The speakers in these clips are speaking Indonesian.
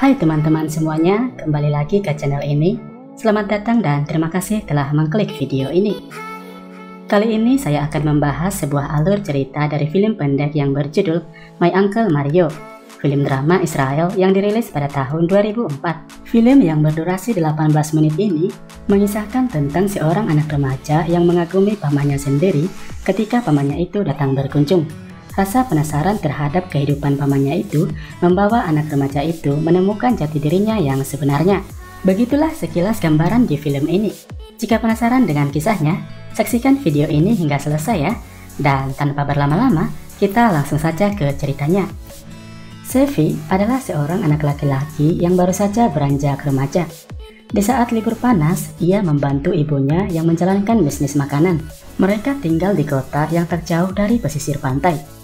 Hai teman-teman semuanya, kembali lagi ke channel ini. Selamat datang dan terima kasih telah mengklik video ini. Kali ini saya akan membahas sebuah alur cerita dari film pendek yang berjudul My Uncle Mario, film drama Israel yang dirilis pada tahun 2004. Film yang berdurasi 18 menit ini mengisahkan tentang seorang anak remaja yang mengagumi pamannya sendiri ketika pamannya itu datang berkunjung. Rasa penasaran terhadap kehidupan pamannya itu membawa anak remaja itu menemukan jati dirinya yang sebenarnya. Begitulah sekilas gambaran di film ini. Jika penasaran dengan kisahnya, saksikan video ini hingga selesai ya. Dan tanpa berlama-lama, kita langsung saja ke ceritanya. Sevi adalah seorang anak laki-laki yang baru saja beranjak remaja. Di saat libur panas, ia membantu ibunya yang menjalankan bisnis makanan. Mereka tinggal di kota yang terjauh dari pesisir pantai.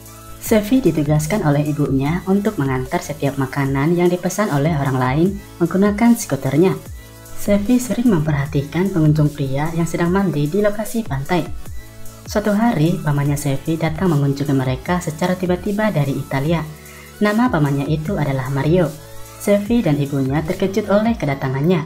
Sevi ditugaskan oleh ibunya untuk mengantar setiap makanan yang dipesan oleh orang lain menggunakan skuternya. Sevi sering memperhatikan pengunjung pria yang sedang mandi di lokasi pantai. Suatu hari, pamannya Sevi datang mengunjungi mereka secara tiba-tiba dari Italia. Nama pamannya itu adalah Mario. Sevi dan ibunya terkejut oleh kedatangannya.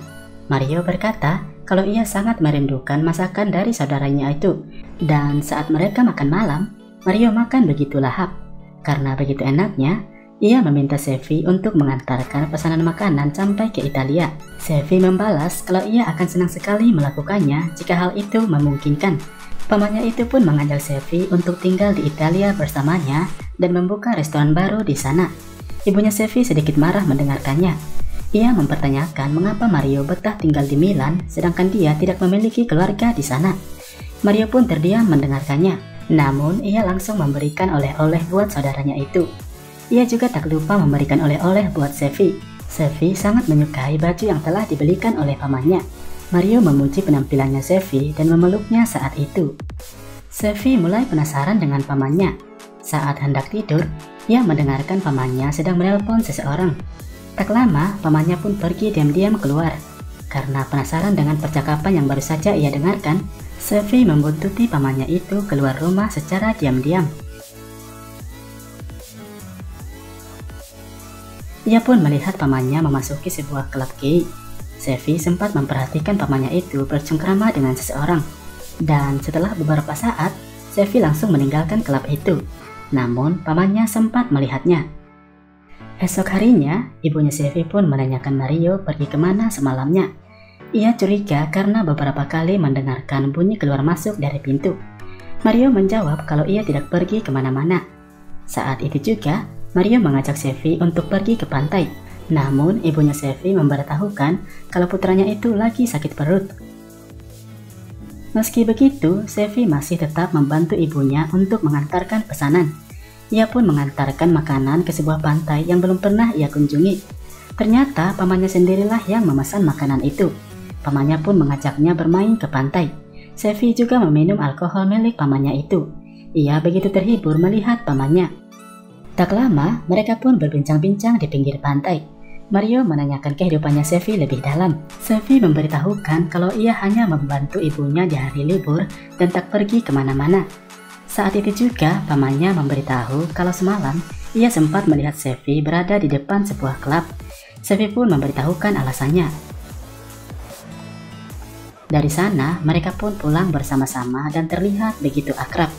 Mario berkata kalau ia sangat merindukan masakan dari saudaranya itu. Dan saat mereka makan malam, Mario makan begitu lahap. Karena begitu enaknya, ia meminta Sevi untuk mengantarkan pesanan makanan sampai ke Italia. Sevi membalas kalau ia akan senang sekali melakukannya jika hal itu memungkinkan. Pamannya itu pun mengajak Sevi untuk tinggal di Italia bersamanya dan membuka restoran baru di sana. Ibunya Sevi sedikit marah mendengarkannya. Ia mempertanyakan mengapa Mario betah tinggal di Milan sedangkan dia tidak memiliki keluarga di sana. Mario pun terdiam mendengarkannya. Namun, ia langsung memberikan oleh-oleh buat saudaranya itu. Ia juga tak lupa memberikan oleh-oleh buat Sevi. Sevi sangat menyukai baju yang telah dibelikan oleh pamannya. Mario memuji penampilannya Sevi dan memeluknya saat itu. Sevi mulai penasaran dengan pamannya. Saat hendak tidur, ia mendengarkan pamannya sedang menelpon seseorang. Tak lama, pamannya pun pergi diam-diam keluar. Karena penasaran dengan percakapan yang baru saja ia dengarkan, Sevi membuntuti pamannya itu keluar rumah secara diam-diam. Ia pun melihat pamannya memasuki sebuah klub gay. Sevi sempat memperhatikan pamannya itu bercengkrama dengan seseorang. Dan setelah beberapa saat, Sevi langsung meninggalkan klub itu. Namun, pamannya sempat melihatnya. Esok harinya, ibunya Sevi pun menanyakan Mario pergi ke mana semalamnya. Ia curiga karena beberapa kali mendengarkan bunyi keluar masuk dari pintu. Mario menjawab kalau ia tidak pergi ke mana-mana. Saat itu juga, Mario mengajak Sevi untuk pergi ke pantai. Namun, ibunya Sevi memberitahukan kalau putranya itu lagi sakit perut. Meski begitu, Sevi masih tetap membantu ibunya untuk mengantarkan pesanan. Ia pun mengantarkan makanan ke sebuah pantai yang belum pernah ia kunjungi. Ternyata pamannya sendirilah yang memesan makanan itu. Pamannya pun mengajaknya bermain ke pantai. Sevi juga meminum alkohol milik pamannya itu. Ia begitu terhibur melihat pamannya. Tak lama, mereka pun berbincang-bincang di pinggir pantai. Mario menanyakan kehidupannya Sevi lebih dalam. Sevi memberitahukan kalau ia hanya membantu ibunya di hari libur dan tak pergi ke mana-mana. Saat itu juga, pamannya memberitahu kalau semalam ia sempat melihat Sevi berada di depan sebuah klub. Sevi pun memberitahukan alasannya. Dari sana, mereka pun pulang bersama-sama dan terlihat begitu akrab.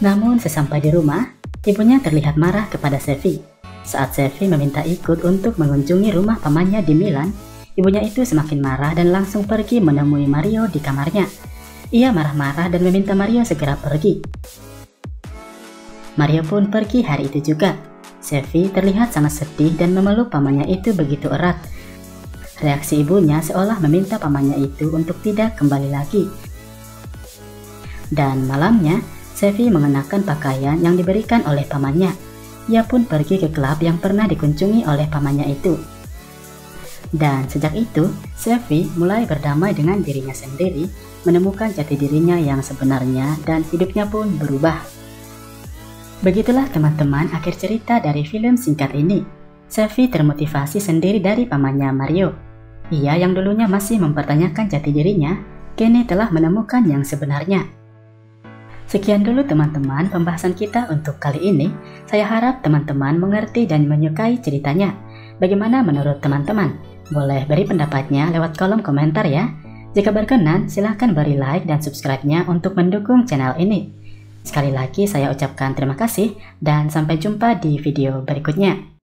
Namun sesampai di rumah, ibunya terlihat marah kepada Sevi. Saat Sevi meminta ikut untuk mengunjungi rumah pamannya di Milan, ibunya itu semakin marah dan langsung pergi menemui Mario di kamarnya. Ia marah-marah dan meminta Mario segera pergi. Mario pun pergi hari itu juga. Sevi terlihat sangat sedih dan memeluk pamannya itu begitu erat Reaksi ibunya seolah meminta pamannya itu untuk tidak kembali lagi. Dan malamnya, Sevi mengenakan pakaian yang diberikan oleh pamannya. Ia pun pergi ke klub yang pernah dikunjungi oleh pamannya itu. Dan sejak itu, Sevi mulai berdamai dengan dirinya sendiri, menemukan jati dirinya yang sebenarnya dan hidupnya pun berubah. Begitulah teman-teman akhir cerita dari film singkat ini. Sevi termotivasi sendiri dari pamannya Mario. Ia yang dulunya masih mempertanyakan jati dirinya, kini telah menemukan yang sebenarnya. Sekian dulu teman-teman pembahasan kita untuk kali ini. Saya harap teman-teman mengerti dan menyukai ceritanya. Bagaimana menurut teman-teman? Boleh beri pendapatnya lewat kolom komentar ya. Jika berkenan, silahkan beri like dan subscribe-nya untuk mendukung channel ini. Sekali lagi saya ucapkan terima kasih dan sampai jumpa di video berikutnya.